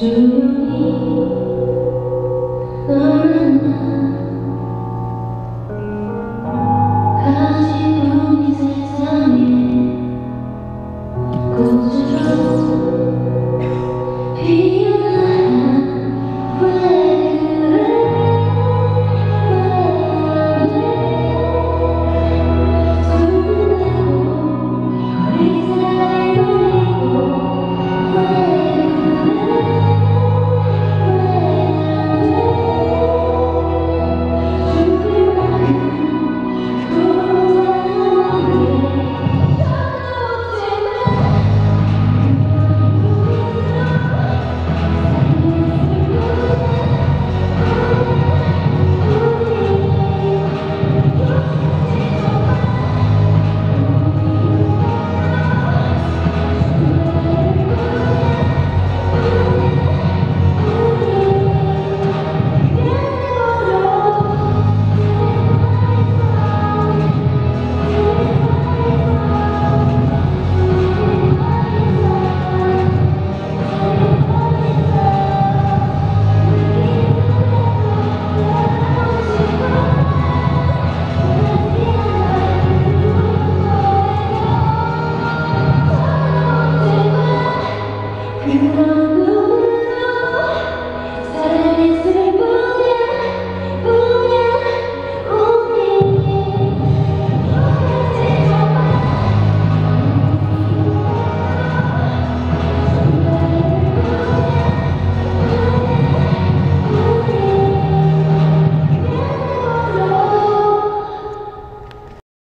조용히 너만 나